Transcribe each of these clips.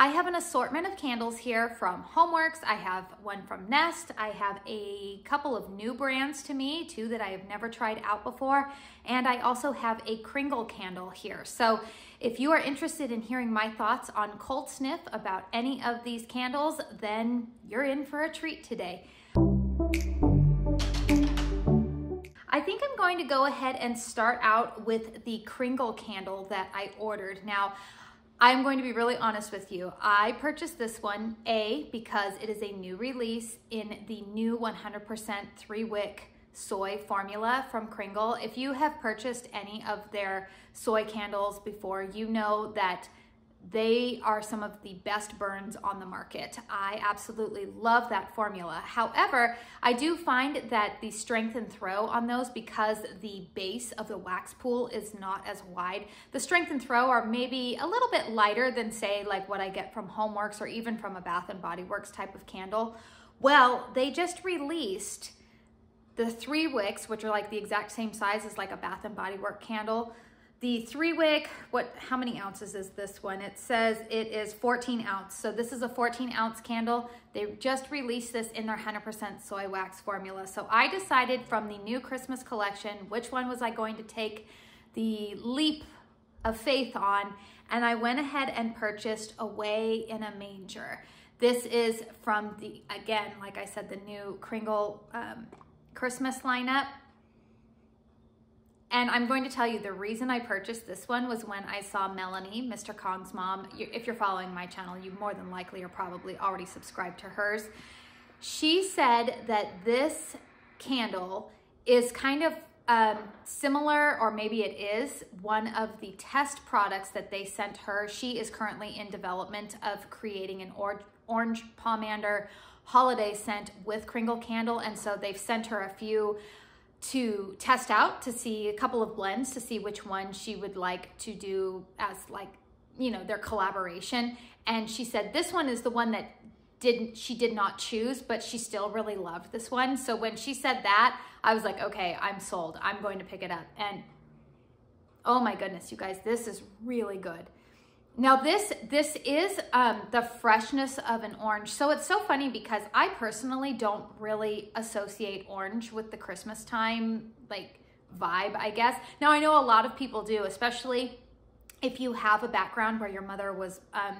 I have an assortment of candles here from Homeworx. I have one from Nest. I have a couple of new brands to me, two that I have never tried out before. And I also have a Kringle candle here. So if you are interested in hearing my thoughts on Cold Sniff about any of these candles, then you're in for a treat today. I think I'm going to go ahead and start out with the Kringle candle that I ordered. Now, I'm going to be really honest with you. I purchased this one, A, because it is a new release in the new 100% three wick soy formula from Kringle. If you have purchased any of their soy candles before, you know that they are some of the best burns on the market. I absolutely love that formula. However, I do find that the strength and throw on those, because the base of the wax pool is not as wide, the strength and throw are maybe a little bit lighter than say like what I get from Homeworx or even from a Bath and Body Works type of candle. Well, they just released the three wicks, which are like the exact same size as like a Bath and Body Work candle, the three wick, what, how many ounces is this one? It says it is 14 ounce. So this is a 14 ounce candle. They just released this in their 100% soy wax formula. So I decided from the new Christmas collection, which one was I going to take the leap of faith on. And I went ahead and purchased Away in a Manger. This is from the, again, like I said, the new Kringle um, Christmas lineup. And I'm going to tell you the reason I purchased this one was when I saw Melanie, Mr. Kong's mom. If you're following my channel, you more than likely are probably already subscribed to hers. She said that this candle is kind of um, similar, or maybe it is, one of the test products that they sent her. She is currently in development of creating an or orange pomander holiday scent with Kringle candle. And so they've sent her a few to test out to see a couple of blends to see which one she would like to do as like you know their collaboration. And she said this one is the one that didn't she did not choose but she still really loved this one. So when she said that i was like okay i'm sold. I'm going to pick it up. And oh my goodness you guys this is really good now this this is um, the freshness of an orange. So it's so funny because I personally don't really associate orange with the Christmas time like vibe, I guess. Now I know a lot of people do, especially if you have a background where your mother was um,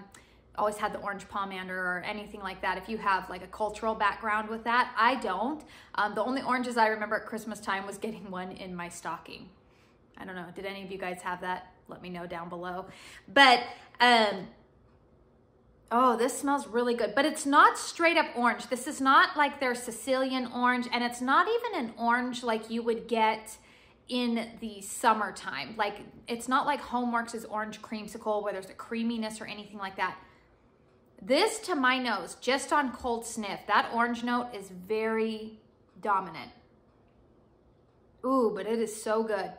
always had the orange pomander or anything like that. If you have like a cultural background with that, I don't. Um, the only oranges I remember at Christmas time was getting one in my stocking. I don't know. Did any of you guys have that? Let me know down below. But um, oh, this smells really good. But it's not straight up orange. This is not like their Sicilian orange, and it's not even an orange like you would get in the summertime. Like, it's not like Homeworx' is orange creamsicle where there's a creaminess or anything like that. This, to my nose, just on cold sniff, that orange note is very dominant. Ooh, but it is so good.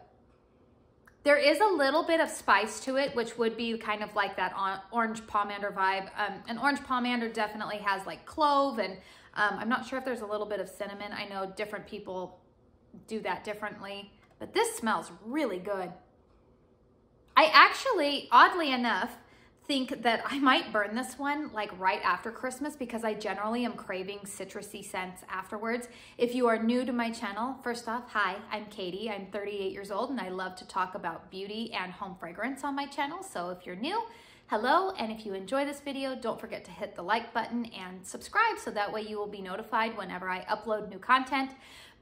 There is a little bit of spice to it, which would be kind of like that orange pomander vibe. Um, an orange pomander definitely has like clove and um, I'm not sure if there's a little bit of cinnamon. I know different people do that differently, but this smells really good. I actually, oddly enough, think that I might burn this one like right after Christmas because I generally am craving citrusy scents afterwards. If you are new to my channel, first off, hi, I'm Katie. I'm 38 years old and I love to talk about beauty and home fragrance on my channel. So if you're new, hello. And if you enjoy this video, don't forget to hit the like button and subscribe so that way you will be notified whenever I upload new content.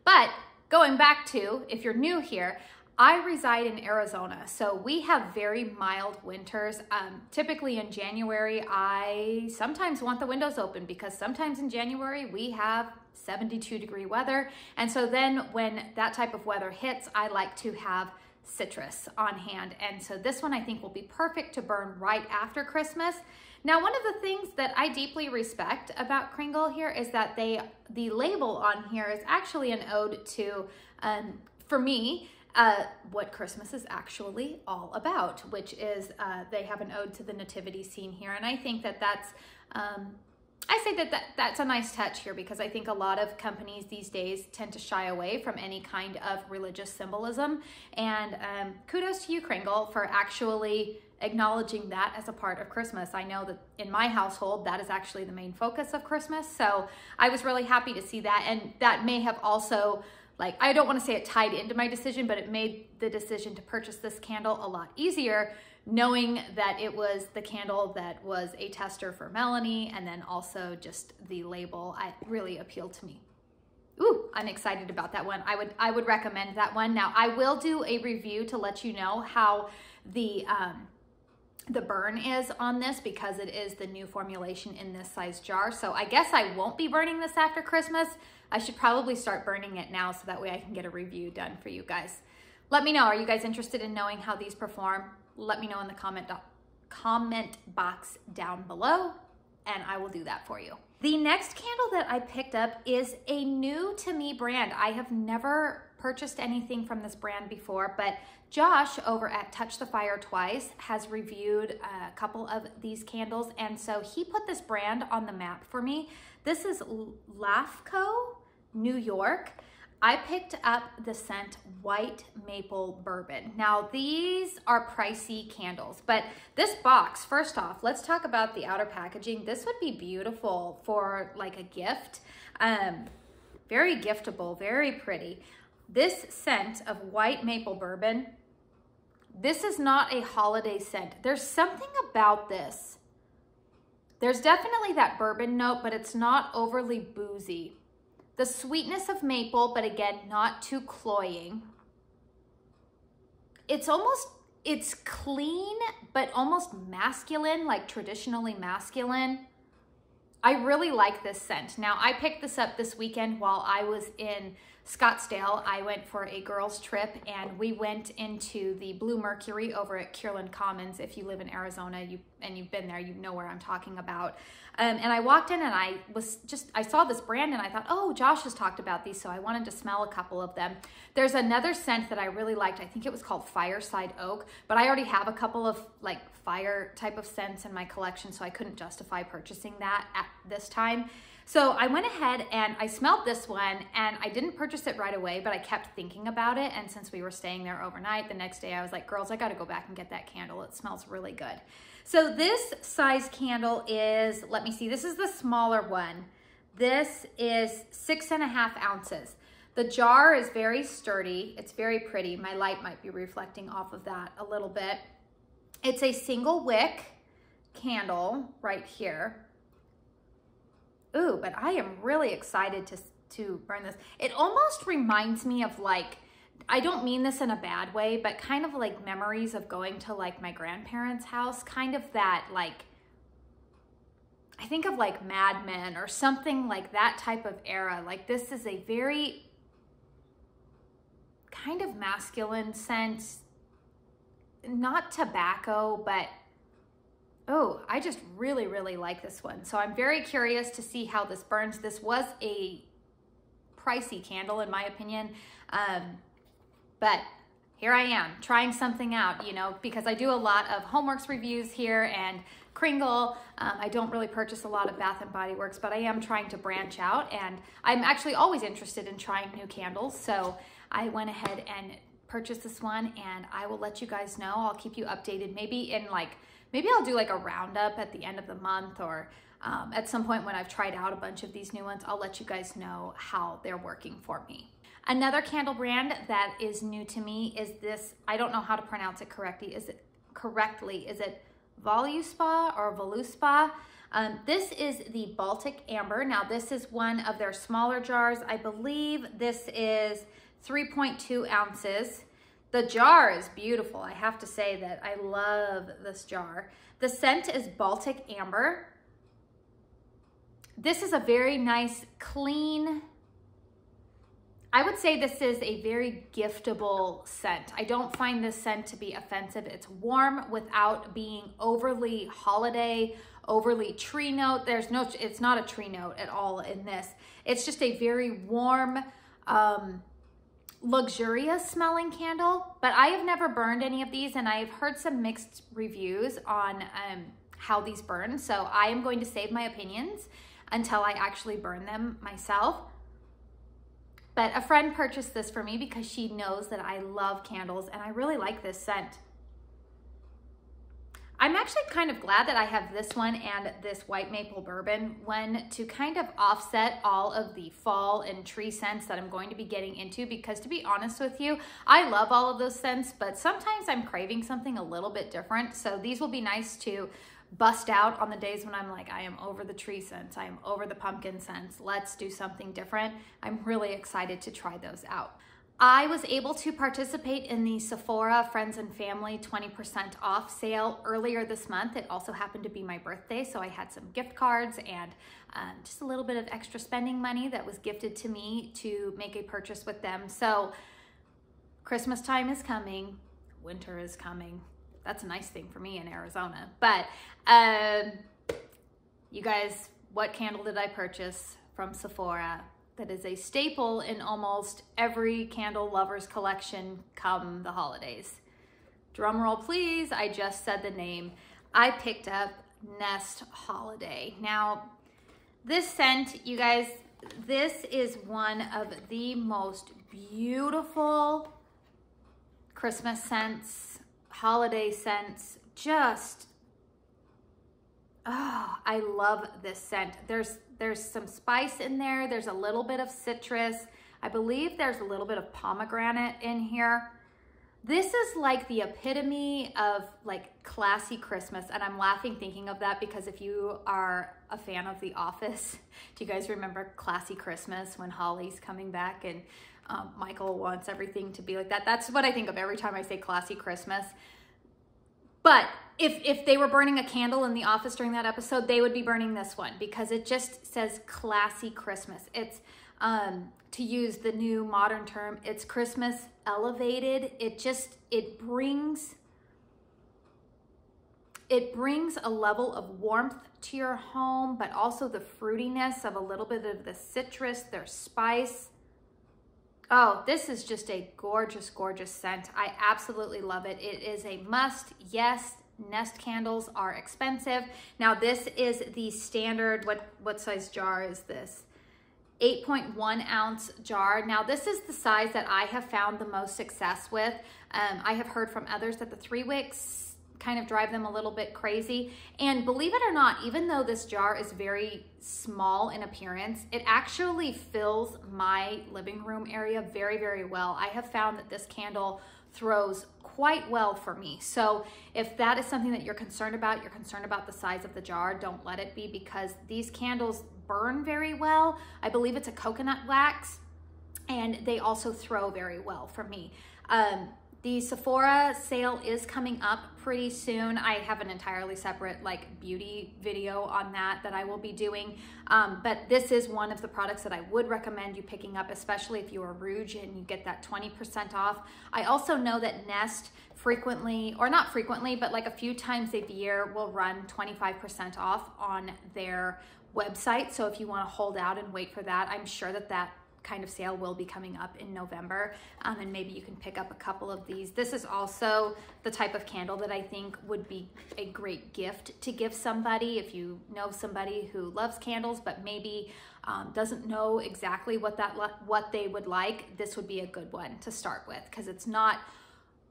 But going back to, if you're new here, I reside in Arizona, so we have very mild winters. Um, typically in January, I sometimes want the windows open because sometimes in January we have 72 degree weather. And so then when that type of weather hits, I like to have citrus on hand. And so this one I think will be perfect to burn right after Christmas. Now, one of the things that I deeply respect about Kringle here is that they, the label on here is actually an ode to, um, for me, uh, what Christmas is actually all about, which is uh, they have an ode to the nativity scene here. And I think that that's, um, I say that, that that's a nice touch here because I think a lot of companies these days tend to shy away from any kind of religious symbolism. And um, kudos to you, Kringle, for actually acknowledging that as a part of Christmas. I know that in my household, that is actually the main focus of Christmas. So I was really happy to see that. And that may have also, like, I don't want to say it tied into my decision, but it made the decision to purchase this candle a lot easier, knowing that it was the candle that was a tester for Melanie and then also just the label. I really appealed to me. Ooh, I'm excited about that one. I would I would recommend that one. Now I will do a review to let you know how the um, the burn is on this because it is the new formulation in this size jar. So I guess I won't be burning this after Christmas. I should probably start burning it now so that way I can get a review done for you guys. Let me know, are you guys interested in knowing how these perform? Let me know in the comment, comment box down below and I will do that for you. The next candle that I picked up is a new to me brand. I have never purchased anything from this brand before, but Josh over at Touch the Fire Twice has reviewed a couple of these candles, and so he put this brand on the map for me. This is LAFCO New York. I picked up the scent White Maple Bourbon. Now, these are pricey candles, but this box, first off, let's talk about the outer packaging. This would be beautiful for like a gift. Um, very giftable, very pretty. This scent of white maple bourbon, this is not a holiday scent. There's something about this. There's definitely that bourbon note, but it's not overly boozy. The sweetness of maple, but again, not too cloying. It's almost, it's clean, but almost masculine, like traditionally masculine. I really like this scent. Now, I picked this up this weekend while I was in Scottsdale. I went for a girls' trip and we went into the Bluemercury over at Kierland Commons. If you live in Arizona you and you've been there, you know where I'm talking about. Um, and I walked in and I was just, I saw this brand and I thought, oh, Josh has talked about these, so I wanted to smell a couple of them. There's another scent that I really liked. I think it was called Fireside Oak, but I already have a couple of like fire type of scents in my collection, so I couldn't justify purchasing that at this time. So I went ahead and I smelled this one and I didn't purchase it right away, but I kept thinking about it. And since we were staying there overnight, the next day I was like, girls, I gotta go back and get that candle. It smells really good. So this size candle is, let me see, this is the smaller one. This is six and a half ounces. The jar is very sturdy. It's very pretty. My light might be reflecting off of that a little bit. It's a single wick candle right here. Ooh, but I am really excited to, to burn this. It almost reminds me of like, I don't mean this in a bad way, but kind of like memories of going to like my grandparents' house, kind of that like, I think of like Mad Men or something like that type of era. Like this is a very kind of masculine scent, not tobacco, but Oh, I just really, really like this one. So I'm very curious to see how this burns. This was a pricey candle in my opinion. Um, but here I am trying something out, you know, because I do a lot of Homeworx reviews here and Kringle. Um, I don't really purchase a lot of Bath and Body Works, but I am trying to branch out and I'm actually always interested in trying new candles. So I went ahead and purchased this one and I will let you guys know. I'll keep you updated maybe in like maybe I'll do like a roundup at the end of the month or um, at some point when I've tried out a bunch of these new ones, I'll let you guys know how they're working for me. Another candle brand that is new to me is this, I don't know how to pronounce it correctly. Is it correctly? Is it Voluspa or Voluspa? Um, this is the Baltic Amber. Now this is one of their smaller jars. I believe this is 3.2 ounces. The jar is beautiful. I have to say that I love this jar. The scent is Baltic Amber. This is a very nice, clean, I would say this is a very giftable scent. I don't find this scent to be offensive. It's warm without being overly holiday, overly tree note. There's no, it's not a tree note at all in this. It's just a very warm, um, luxurious smelling candle, but I have never burned any of these and I've heard some mixed reviews on um, how these burn. So I am going to save my opinions until I actually burn them myself. But a friend purchased this for me because she knows that I love candles and I really like this scent. I'm actually kind of glad that I have this one and this white maple bourbon one to kind of offset all of the fall and tree scents that I'm going to be getting into because to be honest with you, I love all of those scents, but sometimes I'm craving something a little bit different. So these will be nice to bust out on the days when I'm like, I am over the tree scents, I am over the pumpkin scents, let's do something different. I'm really excited to try those out. I was able to participate in the Sephora Friends and Family 20% off sale earlier this month. It also happened to be my birthday, so I had some gift cards and um, just a little bit of extra spending money that was gifted to me to make a purchase with them. So Christmas time is coming, winter is coming. That's a nice thing for me in Arizona. But um, you guys, what candle did I purchase from Sephora? that is a staple in almost every candle lover's collection come the holidays. Drum roll please, I just said the name. I picked up Nest Holiday. Now, this scent, you guys, this is one of the most beautiful Christmas scents, holiday scents, just, oh, I love this scent. There's there's some spice in there. There's a little bit of citrus. I believe there's a little bit of pomegranate in here. This is like the epitome of like classy Christmas. And I'm laughing thinking of that because if you are a fan of The Office, do you guys remember Classy Christmas when Holly's coming back and um, Michael wants everything to be like that? That's what I think of every time I say Classy Christmas. But if if they were burning a candle in the office during that episode, they would be burning this one because it just says classy Christmas. It's um, to use the new modern term, it's Christmas elevated. It just it brings it brings a level of warmth to your home, but also the fruitiness of a little bit of the citrus, their spice. Oh, this is just a gorgeous, gorgeous scent. I absolutely love it. It is a must. Yes, Nest candles are expensive. Now this is the standard, what, what size jar is this? 8.1 ounce jar. Now this is the size that I have found the most success with. Um, I have heard from others that the three wicks kind of drive them a little bit crazy. And believe it or not, even though this jar is very small in appearance, it actually fills my living room area very, very well. I have found that this candle throws quite well for me. So if that is something that you're concerned about, you're concerned about the size of the jar, don't let it be because these candles burn very well. I believe it's a coconut wax and they also throw very well for me. Um, the Sephora sale is coming up pretty soon. I have an entirely separate like beauty video on that that I will be doing. Um, but this is one of the products that I would recommend you picking up, especially if you are Rouge and you get that 20% off. I also know that Nest frequently, or not frequently, but like a few times a year will run 25% off on their website. So if you wanna hold out and wait for that, I'm sure that that kind of sale will be coming up in November. Um, and maybe you can pick up a couple of these. This is also the type of candle that I think would be a great gift to give somebody if you know somebody who loves candles, but maybe um, doesn't know exactly what that what they would like. This would be a good one to start with because it's not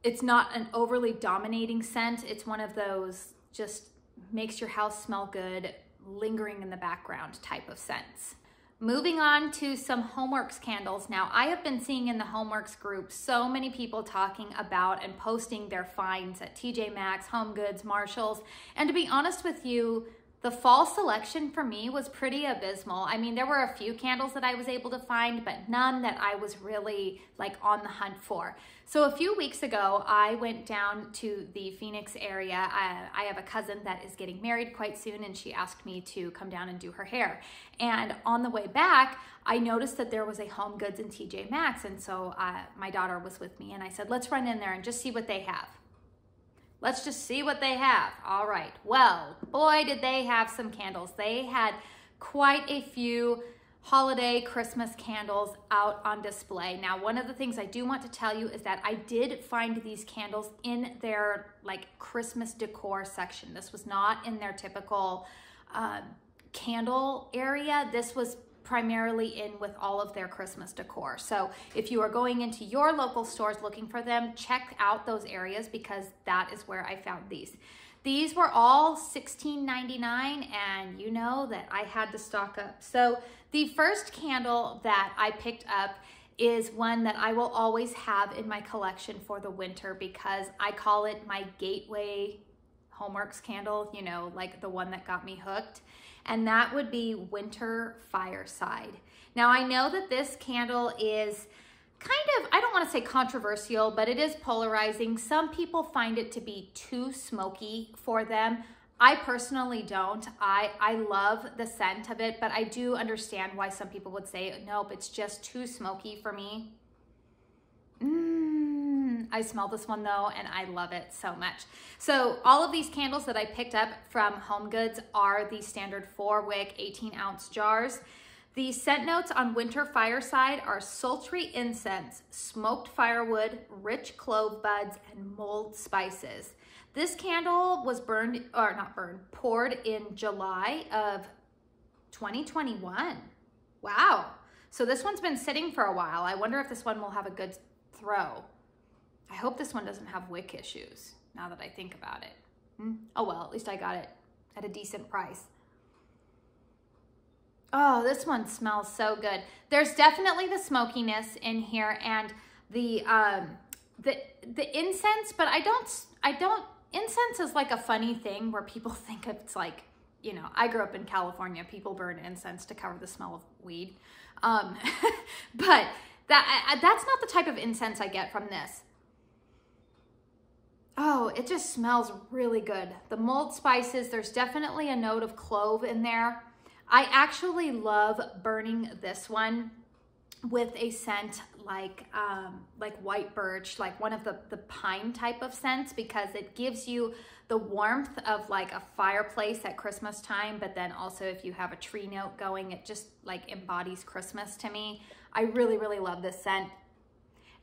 it's not an overly dominating scent. It's one of those just makes your house smell good, lingering in the background type of scents. Moving on to some Homeworx candles. Now, I have been seeing in the Homeworx group so many people talking about and posting their finds at TJ Maxx, Home Goods, Marshalls. And to be honest with you, the fall selection for me was pretty abysmal. I mean, there were a few candles that I was able to find, but none that I was really like on the hunt for. So a few weeks ago, I went down to the Phoenix area. I, I, have a cousin that is getting married quite soon, and she asked me to come down and do her hair. And on the way back, I noticed that there was a Home Goods and TJ Maxx, and so uh, my daughter was with me, and I said, let's run in there and just see what they have. Let's just see what they have. All right. Well, boy, did they have some candles. They had quite a few holiday Christmas candles out on display. Now, one of the things I do want to tell you is that I did find these candles in their like Christmas decor section. This was not in their typical uh, candle area. This was primarily in with all of their Christmas decor. So if you are going into your local stores looking for them, check out those areas because that is where I found these. These were all $16.99 and you know that I had to stock up. So the first candle that I picked up is one that I will always have in my collection for the winter because I call it my gateway Homeworx candle, you know, like the one that got me hooked. And that would be Winter Fireside. Now I know that this candle is kind of, I don't want to say controversial, but it is polarizing. Some people find it to be too smoky for them. I personally don't. I, I love the scent of it, but I do understand why some people would say, nope, it's just too smoky for me. Mmm, I smell this one though, and I love it so much. So all of these candles that I picked up from Home Goods are the standard four wick 18 ounce jars. The scent notes on Winter Fireside are sultry incense, smoked firewood, rich clove buds, and mulled spices. This candle was burned, or not burned, poured in July of 2021. Wow. So this one's been sitting for a while. I wonder if this one will have a good throw. I hope this one doesn't have wick issues now that I think about it. Hmm? Oh well, at least I got it at a decent price. Oh, this one smells so good. There's definitely the smokiness in here and the um the the incense, but I don't I don't incense is like a funny thing where people think it's like, you know, I grew up in California. People burn incense to cover the smell of weed. Um, but that that's not the type of incense I get from this. Oh, it just smells really good. The mulled spices, there's definitely a note of clove in there. I actually love burning this one with a scent like um, like white birch, like one of the, the pine type of scents because it gives you the warmth of like a fireplace at Christmas time, but then also if you have a tree note going, it just like embodies Christmas to me. I really, really love this scent.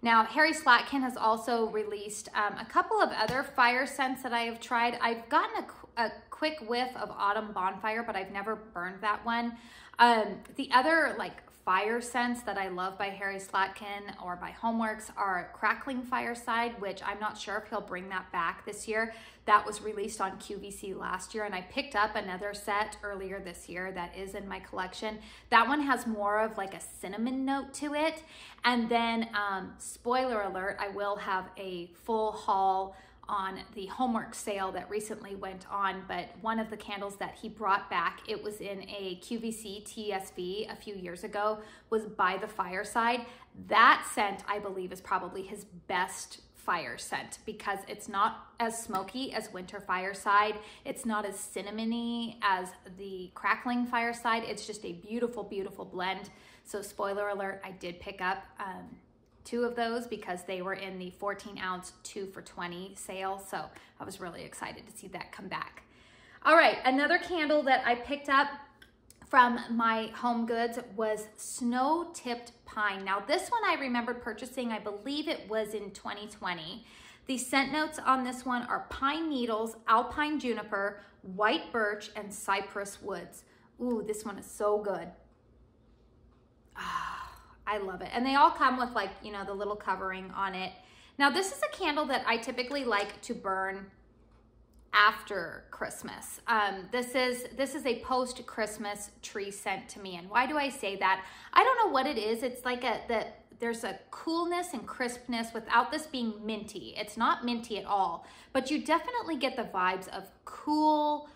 Now, Harry Slatkin has also released um, a couple of other fire scents that I have tried. I've gotten a, a quick whiff of Autumn Bonfire, but I've never burned that one. Um, the other like fire scents that I love by Harry Slatkin or by Homeworx are Crackling Fireside, which I'm not sure if he'll bring that back this year. That was released on QVC last year, and I picked up another set earlier this year that is in my collection. That one has more of like a cinnamon note to it. And then, um, spoiler alert, I will have a full haul on the Homeworx sale that recently went on, but one of the candles that he brought back, it was in a QVC TSV a few years ago, was By the Fireside. That scent, I believe, is probably his best fire scent because it's not as smoky as Winter Fireside. It's not as cinnamony as the Crackling Fireside. It's just a beautiful, beautiful blend. So spoiler alert, I did pick up um, two of those because they were in the 14 ounce two for 20 sale. So I was really excited to see that come back. All right, another candle that I picked up from my home goods was snow tipped pine. Now this one I remembered purchasing, I believe it was in 2020. The scent notes on this one are pine needles, alpine juniper, white birch, and cypress woods. Ooh, this one is so good. Ah. I love it. And they all come with like, you know, the little covering on it. Now this is a candle that I typically like to burn after Christmas. Um, this is this is a post-Christmas tree scent to me. And why do I say that? I don't know what it is. It's like a that there's a coolness and crispness without this being minty. It's not minty at all, but you definitely get the vibes of cool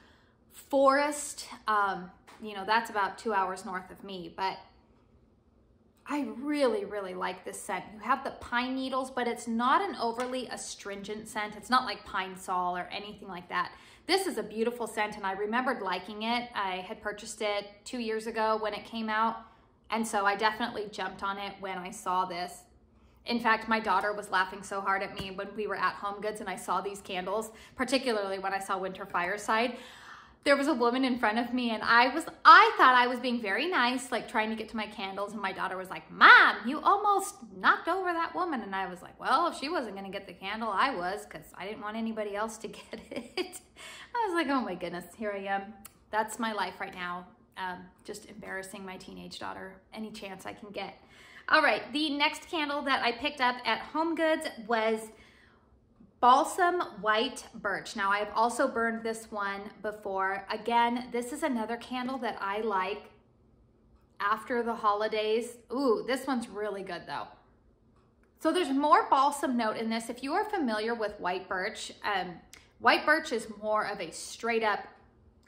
forest. Um, you know, that's about two hours north of me, but I really, really like this scent. You have the pine needles, but it's not an overly astringent scent. It's not like Pine-Sol or anything like that. This is a beautiful scent and I remembered liking it. I had purchased it two years ago when it came out. And so I definitely jumped on it when I saw this. In fact, my daughter was laughing so hard at me when we were at Home Goods and I saw these candles, particularly when I saw Winter Fireside there was a woman in front of me and I was, I thought I was being very nice, like trying to get to my candles. And my daughter was like, Mom, you almost knocked over that woman. And I was like, well, if she wasn't going to get the candle, I was, because I didn't want anybody else to get it. I was like, oh my goodness, here I am. That's my life right now. Um, just embarrassing my teenage daughter any chance I can get. All right, the next candle that I picked up at Home Goods was Balsam White Birch. Now I've also burned this one before. Again, this is another candle that I like after the holidays. Ooh, this one's really good though. So there's more balsam note in this. If you are familiar with white birch, um, white birch is more of a straight up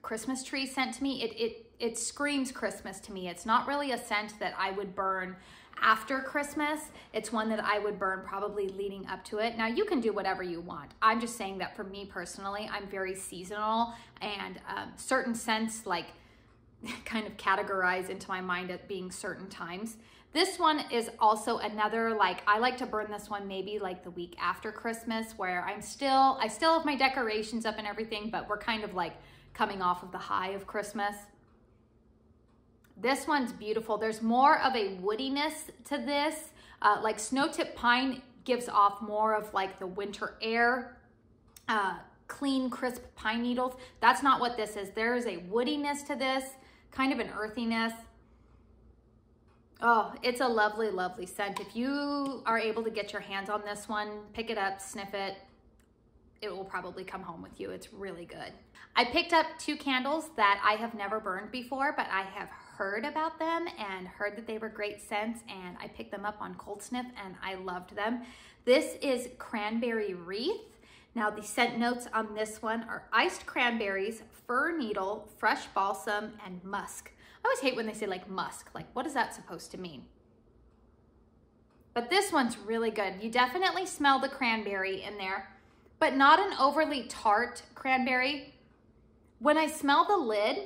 Christmas tree scent to me. It, it, it screams Christmas to me. It's not really a scent that I would burn after Christmas. It's one that I would burn probably leading up to it. Now you can do whatever you want. I'm just saying that for me personally, I'm very seasonal and um, certain scents like kind of categorize into my mind at being certain times. This one is also another, like, I like to burn this one maybe like the week after Christmas where I'm still, I still have my decorations up and everything, but we're kind of like coming off of the high of Christmas. This one's beautiful. There's more of a woodiness to this. Uh, like snow tip pine gives off more of like the winter air, uh, clean, crisp pine needles. That's not what this is. There is a woodiness to this, kind of an earthiness. Oh, it's a lovely, lovely scent. If you are able to get your hands on this one, pick it up, sniff it, it will probably come home with you. It's really good. I picked up two candles that I have never burned before, but I have heard about them and heard that they were great scents and I picked them up on Coldsniff and I loved them. This is Cranberry Wreath. Now the scent notes on this one are iced cranberries, fir needle, fresh balsam, and musk. I always hate when they say like musk. Like what is that supposed to mean? But this one's really good. You definitely smell the cranberry in there, but not an overly tart cranberry. When I smell the lid,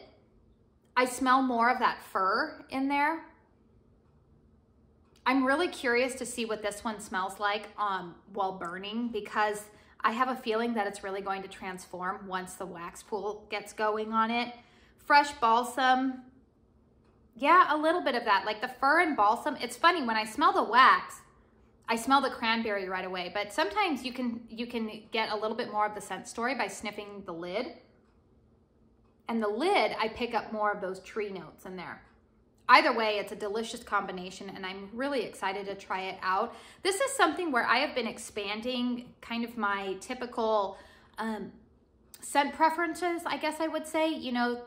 I smell more of that fir in there. I'm really curious to see what this one smells like um, while burning because I have a feeling that it's really going to transform once the wax pool gets going on it. Fresh balsam, yeah, a little bit of that. Like the fir and balsam, it's funny, when I smell the wax, I smell the cranberry right away, but sometimes you can you can get a little bit more of the scent story by sniffing the lid. And the lid, I pick up more of those tree notes in there. Either way, it's a delicious combination and I'm really excited to try it out. This is something where I have been expanding kind of my typical um, scent preferences, I guess I would say. You know,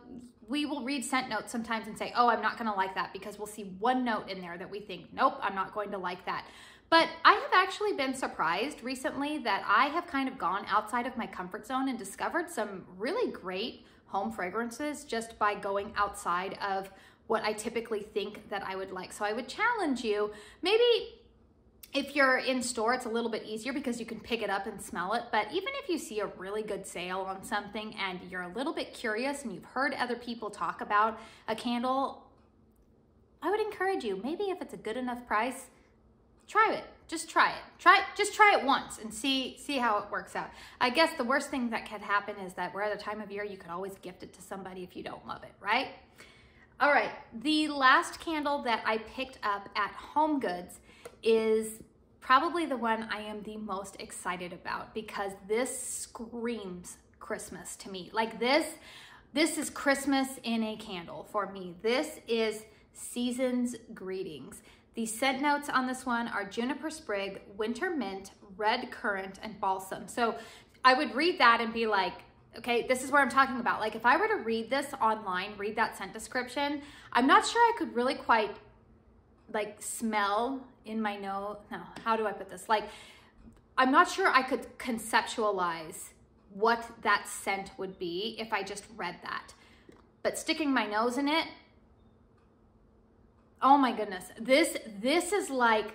we will read scent notes sometimes and say, oh, I'm not gonna like that because we'll see one note in there that we think, nope, I'm not going to like that. But I have actually been surprised recently that I have kind of gone outside of my comfort zone and discovered some really great home fragrances just by going outside of what I typically think that I would like. So I would challenge you, maybe if you're in store, it's a little bit easier because you can pick it up and smell it. But even if you see a really good sale on something and you're a little bit curious and you've heard other people talk about a candle, I would encourage you, maybe if it's a good enough price, try it. Just try it. Try just try it once and see see how it works out. I guess the worst thing that could happen is that we're at a time of year you could always gift it to somebody if you don't love it, right? All right, the last candle that I picked up at Home Goods is probably the one I am the most excited about because this screams Christmas to me. Like this, this is Christmas in a candle for me. This is Season's Greetings. The scent notes on this one are juniper sprig, winter mint, red currant, and balsam. So I would read that and be like, okay, this is what I'm talking about. Like if I were to read this online, read that scent description, I'm not sure I could really quite like smell in my nose. No, how do I put this? Like, I'm not sure I could conceptualize what that scent would be if I just read that. But sticking my nose in it, Oh my goodness. This this is like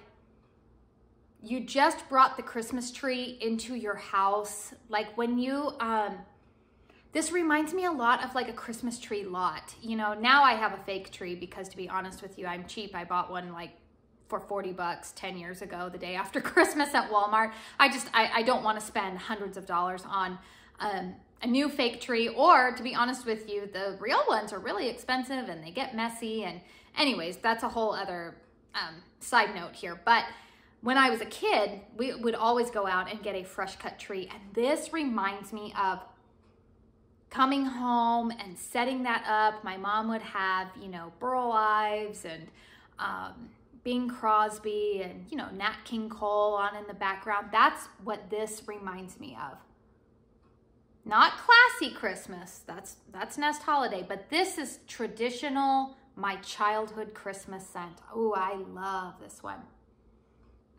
you just brought the Christmas tree into your house. Like when you um this reminds me a lot of like a Christmas tree lot. You know, now I have a fake tree because to be honest with you, I'm cheap. I bought one like for 40 bucks 10 years ago, the day after Christmas at Walmart. I just, I, I don't want to spend hundreds of dollars on um, a new fake tree or to be honest with you, the real ones are really expensive and they get messy and Anyways, that's a whole other um, side note here. But when I was a kid, we would always go out and get a fresh cut tree. And this reminds me of coming home and setting that up. My mom would have, you know, Burl Ives and um, Bing Crosby and, you know, Nat King Cole on in the background. That's what this reminds me of. Not classy Christmas. That's that's Nest Holiday, but this is traditional my childhood Christmas scent. Oh, I love this one.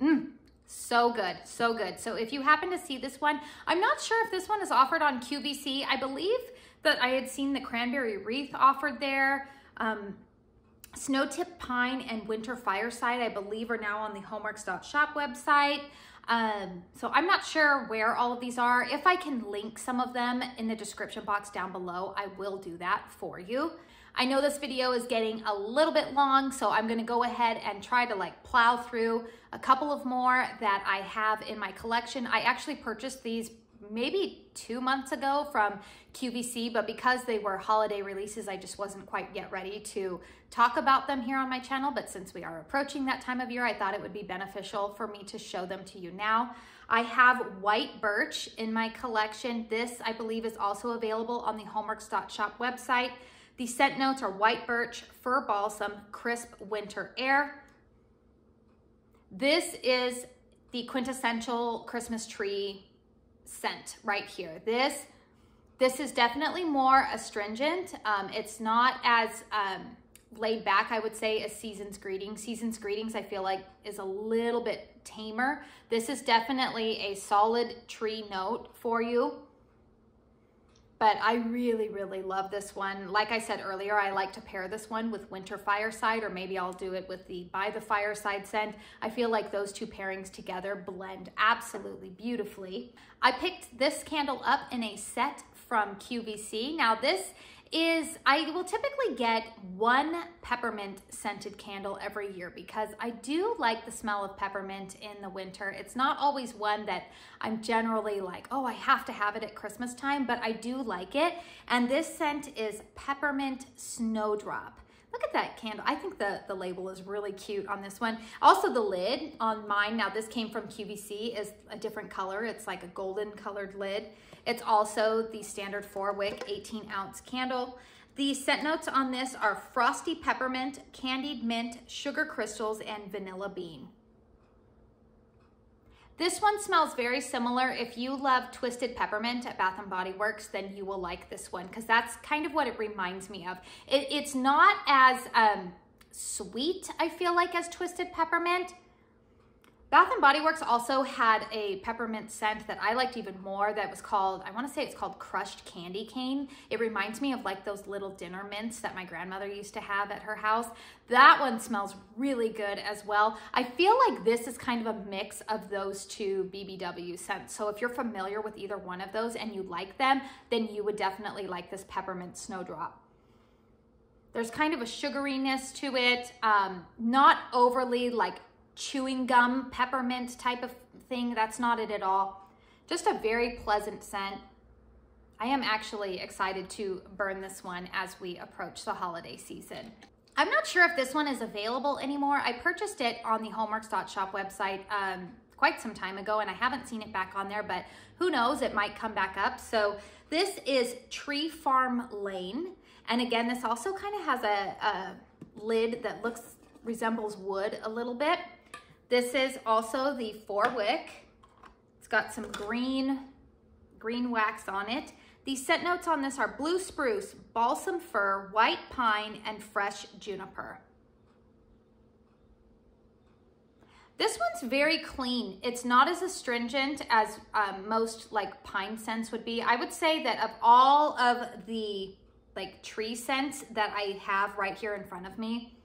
Mmm, so good, so good. So if you happen to see this one, I'm not sure if this one is offered on QVC. I believe that I had seen the cranberry wreath offered there. Um, Snow Tip Pine and Winter Fireside, I believe, are now on the Hallmarks.shop website. Um, so I'm not sure where all of these are. If I can link some of them in the description box down below, I will do that for you. I know this video is getting a little bit long, so I'm gonna go ahead and try to like plow through a couple of more that I have in my collection. I actually purchased these maybe two months ago from QVC, but because they were holiday releases, I just wasn't quite yet ready to talk about them here on my channel. But since we are approaching that time of year, I thought it would be beneficial for me to show them to you now. I have white birch in my collection. This, I believe, is also available on the hallmarks.shop website. The scent notes are white birch, fir balsam, crisp winter air. This is the quintessential Christmas tree scent right here. This, this is definitely more astringent. Um, it's not as um, laid back, I would say, as Season's Greetings. Season's Greetings, I feel like, is a little bit tamer. This is definitely a solid tree note for you but I really, really love this one. Like I said earlier, I like to pair this one with Winter Fireside, or maybe I'll do it with the By the Fireside scent. I feel like those two pairings together blend absolutely beautifully. I picked this candle up in a set from QVC. Now this is I will typically get one peppermint scented candle every year because I do like the smell of peppermint in the winter. It's not always one that I'm generally like, oh, I have to have it at Christmas time, but I do like it. And this scent is Peppermint Snowdrop. Look at that candle. I think the, the label is really cute on this one. Also the lid on mine, now this came from QVC, is a different color. It's like a golden colored lid. It's also the standard four wick 18 ounce candle. The scent notes on this are frosty peppermint, candied mint, sugar crystals, and vanilla bean. This one smells very similar. If you love Twisted Peppermint at Bath & Body Works, then you will like this one because that's kind of what it reminds me of. It, it's not as um, sweet, I feel like, as Twisted Peppermint, Bath and Body Works also had a peppermint scent that I liked even more that was called, I want to say it's called crushed candy cane. It reminds me of like those little dinner mints that my grandmother used to have at her house. That one smells really good as well. I feel like this is kind of a mix of those two BBW scents. So if you're familiar with either one of those and you like them, then you would definitely like this peppermint snowdrop. There's kind of a sugariness to it, um, not overly like chewing gum, peppermint type of thing. That's not it at all. Just a very pleasant scent. I am actually excited to burn this one as we approach the holiday season. I'm not sure if this one is available anymore. I purchased it on the hallmarks.shop website um, quite some time ago and I haven't seen it back on there, but who knows, it might come back up. So this is Tree Farm Lane. And again, this also kind of has a, a lid that looks, resembles wood a little bit. This is also the four wick. It's got some green, green wax on it. The scent notes on this are blue spruce, balsam fir, white pine, and fresh juniper. This one's very clean. It's not as astringent as um, most like pine scents would be. I would say that of all of the like tree scents that I have right here in front of me,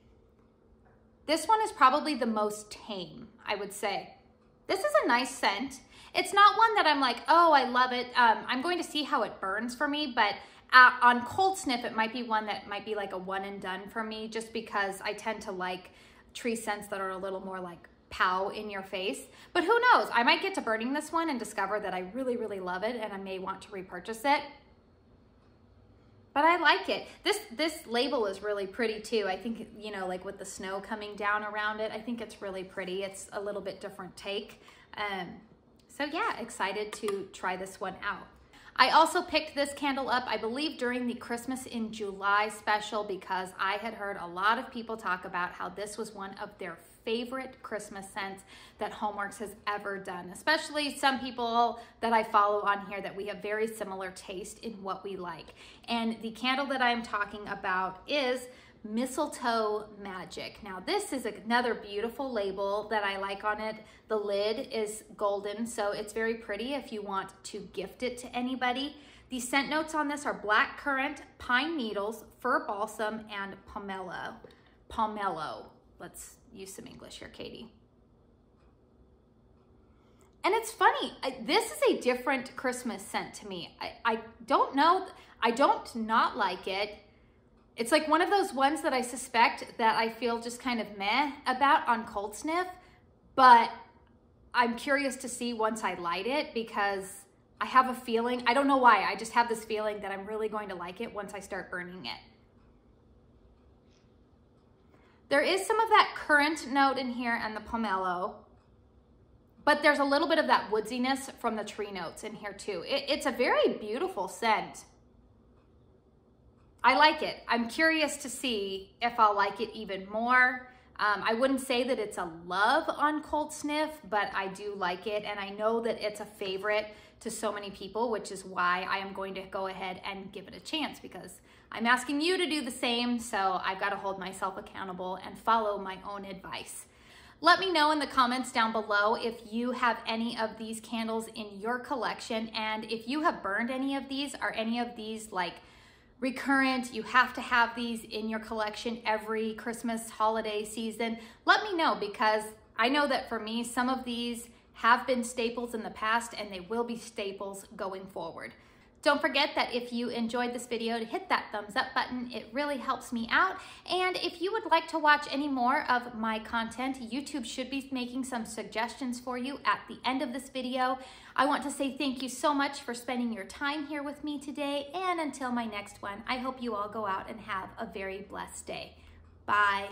this one is probably the most tame, I would say. This is a nice scent. It's not one that I'm like, oh, I love it. Um, I'm going to see how it burns for me, but uh, on cold sniff, it might be one that might be like a one and done for me just because I tend to like tree scents that are a little more like pow in your face. But who knows? I might get to burning this one and discover that I really, really love it and I may want to repurchase it but I like it. This this label is really pretty too. I think, you know, like with the snow coming down around it, I think it's really pretty. It's a little bit different take. Um, so yeah, excited to try this one out. I also picked this candle up, I believe, during the Christmas in July special because I had heard a lot of people talk about how this was one of their favorite Christmas scents that Homeworx has ever done, especially some people that I follow on here that we have very similar taste in what we like. And the candle that I'm talking about is Mistletoe Magic. Now this is another beautiful label that I like on it. The lid is golden, so it's very pretty if you want to gift it to anybody. The scent notes on this are black currant, pine needles, fir balsam, and pomelo. Pomelo. Let's use some English here, Katie. And it's funny, this is a different Christmas scent to me. I, I don't know, I don't not like it. It's like one of those ones that I suspect that I feel just kind of meh about on cold sniff, but I'm curious to see once I light it because I have a feeling, I don't know why, I just have this feeling that I'm really going to like it once I start burning it. There is some of that currant note in here and the pomelo, but there's a little bit of that woodsiness from the tree notes in here too. It, it's a very beautiful scent. I like it. I'm curious to see if I'll like it even more. Um, I wouldn't say that it's a love on Cold Sniff, but I do like it. And I know that it's a favorite to so many people, which is why I am going to go ahead and give it a chance because I'm asking you to do the same. So I've got to hold myself accountable and follow my own advice. Let me know in the comments down below if you have any of these candles in your collection and if you have burned any of these. Are any of these like recurrent. You have to have these in your collection every Christmas holiday season. Let me know because I know that for me, some of these have been staples in the past and they will be staples going forward. Don't forget that if you enjoyed this video to hit that thumbs up button, it really helps me out. And if you would like to watch any more of my content, YouTube should be making some suggestions for you at the end of this video. I want to say thank you so much for spending your time here with me today. And until my next one, I hope you all go out and have a very blessed day. Bye.